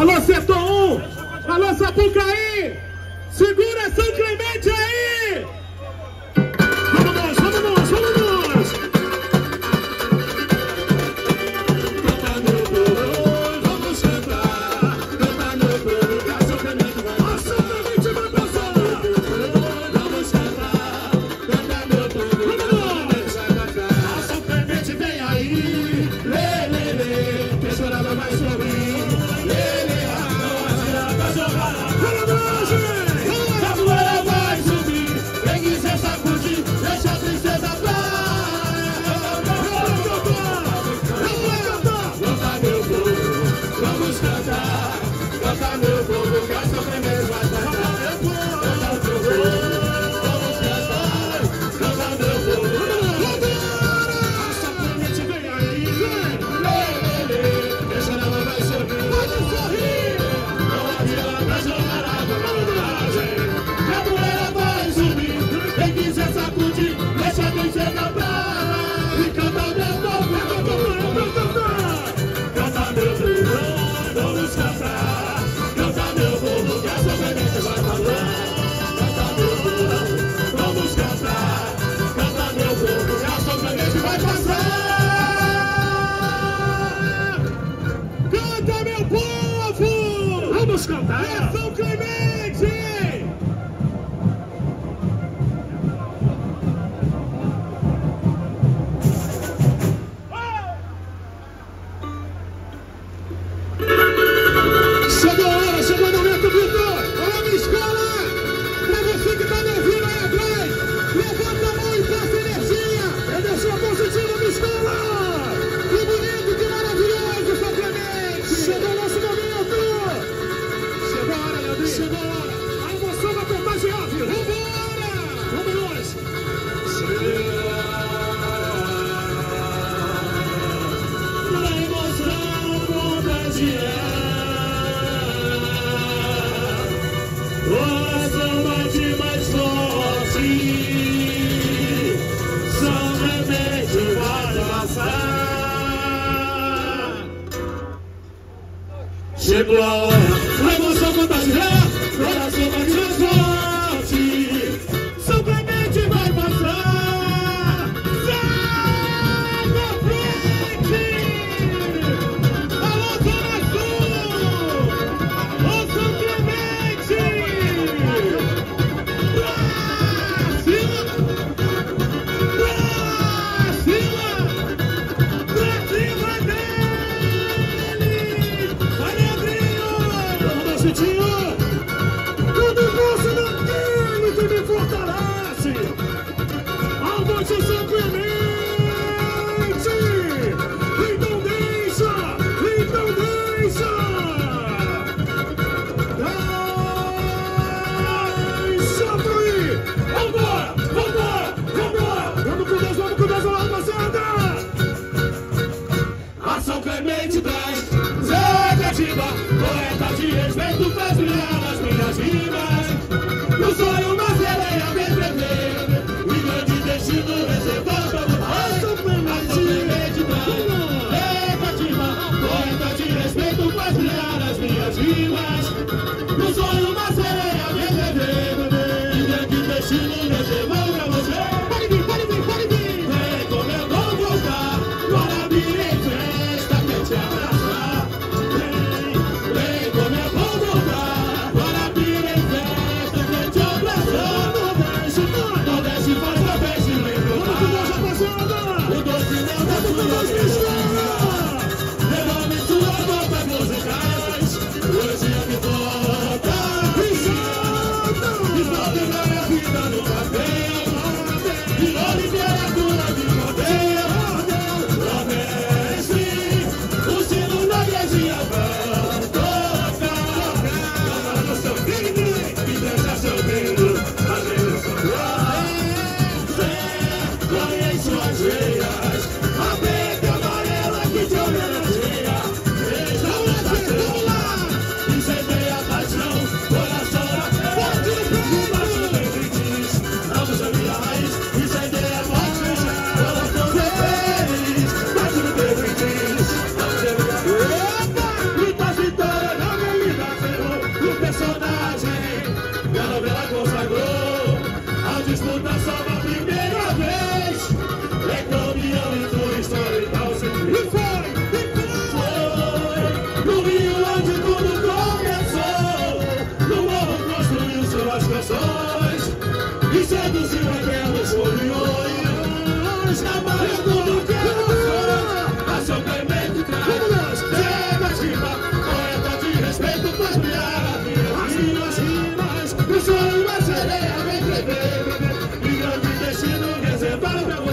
Alô, setor 1. Alô, Sapucaí. blow. Shiva.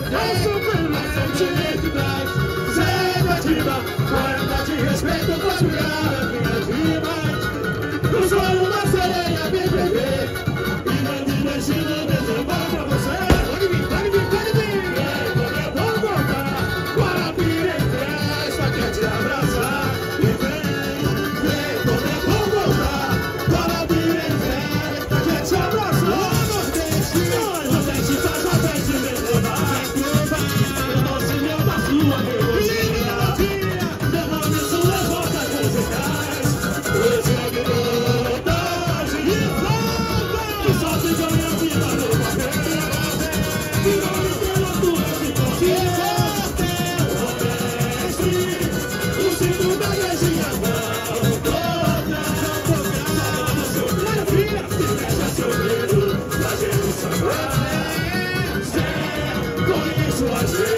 Deixa o clima sentimento gás Sem batida, fora de respeito, pode brigar Brasil.